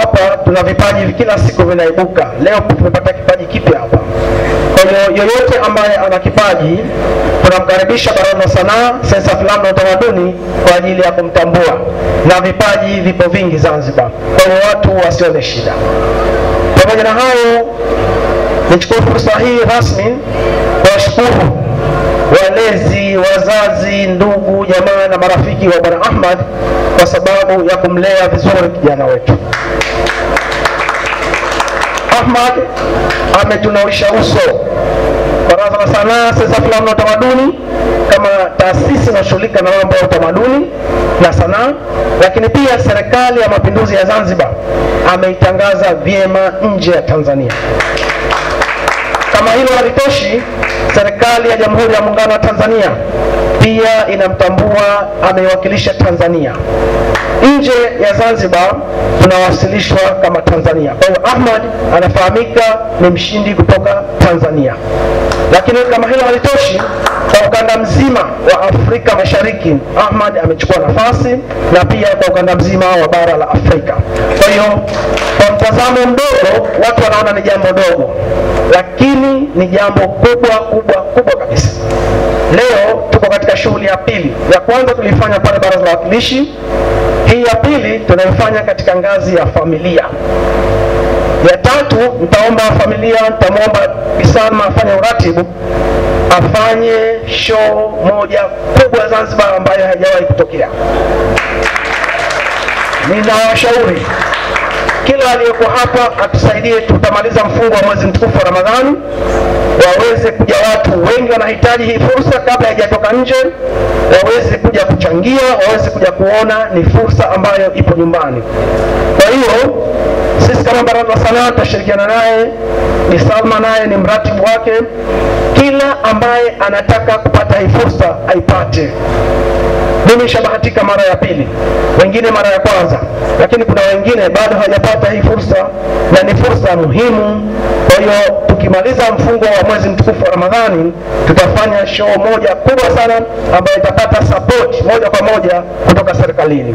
hapa tuna vipaji kila siku vinaibuka. Leo tumepata kipaji kipya hapa. Kwa hiyo yoyote ambaye ana kipaji tunamkaribisha Baraza la Sanaa, Sensa Filamu na Utamaduni kwa ajili ya kumtambua, na vipaji vipo vingi Zanzibar. Kwa hiyo watu wasione shida. Pamoja na hayo, nichukue fursa hii rasmi kuwashukuru walezi, wazazi, ndugu, jamaa na marafiki wa Bwana Ahmad kwa sababu ya kumlea vizuri kijana wetu. Ahmad ametunawisha uso. Baraza la Sanaa, Sensa Filamu na Utamaduni kama taasisi inashughulika na mambo ya utamaduni na sanaa, lakini pia Serikali ya Mapinduzi ya Zanzibar ameitangaza vyema nje ya Tanzania. Hilo halitoshi, serikali ya Jamhuri ya Muungano wa Tanzania pia inamtambua, ameiwakilisha Tanzania nje ya Zanzibar, tunawasilishwa kama Tanzania. Kwa hiyo Ahmad anafahamika ni mshindi kutoka Tanzania. Lakini kama hilo halitoshi, kwa ukanda mzima wa Afrika Mashariki Ahmad amechukua nafasi na pia kwa ukanda mzima wa bara la Afrika. Kwa hiyo kwa mtazamo mdogo, watu wanaona ni jambo dogo, lakini ni jambo kubwa kubwa kubwa kabisa. Leo tuko katika shughuli ya pili. Ya kwanza tulifanya pale Baraza la Wawakilishi, hii ya pili tunaifanya katika ngazi ya familia. Ya tatu nitaomba familia, nitamwomba Bisalma afanye uratibu, afanye show moja kubwa Zanzibar ambayo haijawahi kutokea. Ninawashauri kila aliyeko hapa atusaidie, tutamaliza mfungo wa mwezi mtukufu wa Ramadhani, waweze kuja watu wengi wanahitaji hii fursa kabla haijatoka nje, waweze kuja kuchangia, waweze kuja kuona ni fursa ambayo ipo nyumbani. Kwa hiyo sisi kama Baraza la Sanaa tutashirikiana naye, Bi Salma naye ni mratibu wake. Kila ambaye anataka kupata hii fursa aipate. Mimi nishabahatika mara ya pili, wengine mara ya kwanza, lakini kuna wengine bado hawajapata hii fursa, na ni fursa muhimu. Kwa hiyo tukimaliza mfungo wa mwezi mtukufu wa Ramadhani, tutafanya show moja kubwa sana ambayo itapata support moja kwa moja kutoka serikalini.